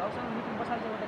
老师，你怎么不上车？